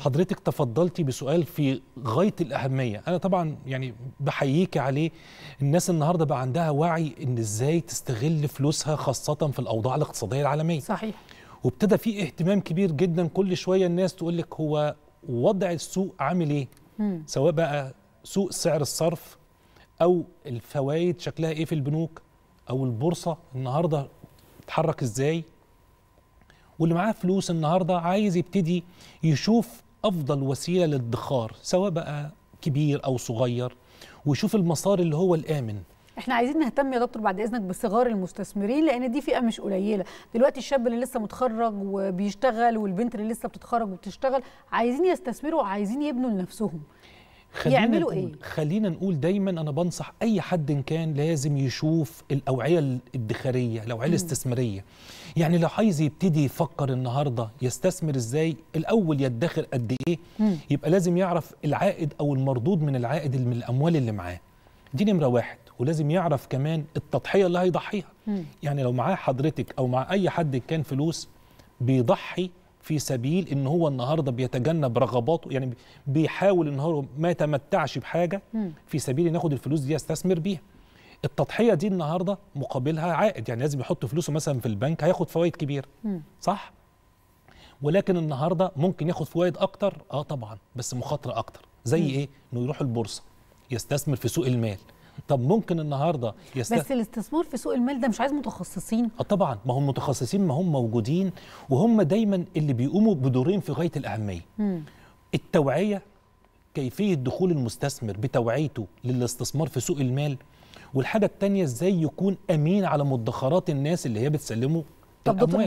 حضرتك تفضلتي بسؤال في غاية الأهمية. أنا طبعا يعني بحييك عليه. الناس النهارده بقى عندها وعي إن إزاي تستغل فلوسها خاصة في الأوضاع الاقتصادية العالمية. صحيح. وابتدى في اهتمام كبير جدا كل شوية الناس تقول لك هو وضع السوق عامل إيه؟ مم. سواء بقى سوق سعر الصرف أو الفوائد شكلها إيه في البنوك أو البورصة النهارده تتحرك إزاي؟ واللي معاه فلوس النهارده عايز يبتدي يشوف أفضل وسيلة للادخار سواء بقى كبير أو صغير ويشوف المسار اللي هو الآمن. إحنا عايزين نهتم يا دكتور بعد إذنك بصغار المستثمرين لأن دي فئة مش قليلة. دلوقتي الشاب اللي لسه متخرج وبيشتغل والبنت اللي لسه بتتخرج وبتشتغل عايزين يستثمروا وعايزين يبنوا لنفسهم. خلينا يعملوا نقول إيه؟ خلينا نقول دايما أنا بنصح أي حد إن كان لازم يشوف الأوعية الادخارية الأوعية الاستثمارية يعني لو عايز يبتدي يفكر النهارده يستثمر إزاي الأول يدخر قد إيه مم. يبقى لازم يعرف العائد أو المردود من العائد من الأموال اللي معاه دي نمرة واحد ولازم يعرف كمان التضحية اللي هيضحيها مم. يعني لو معاه حضرتك أو مع أي حد كان فلوس بيضحي في سبيل إن هو النهارده بيتجنب رغباته يعني بيحاول إن هو ما يتمتعش بحاجة. في سبيل إن ياخد الفلوس دي يستثمر بيها. التضحية دي النهارده مقابلها عائد يعني لازم يحط فلوسه مثلا في البنك هياخد فوائد كبيرة. صح؟ ولكن النهارده ممكن ياخد فوائد أكتر؟ آه طبعا بس مخاطرة أكتر. زي. إيه؟ إنه يروح البورصة يستثمر في سوق المال. طب ممكن النهارده يستثمر بس الاستثمار في سوق المال ده مش عايز متخصصين. آه طبعا. ما هم متخصصين ما هم موجودين وهم دايما اللي بيقوموا بدورين في غاية الأهمية. مم. التوعية كيفية دخول المستثمر بتوعيته للاستثمار في سوق المال والحاجة الثانية إزاي يكون أمين على مدخرات الناس اللي هي بتسلمه طب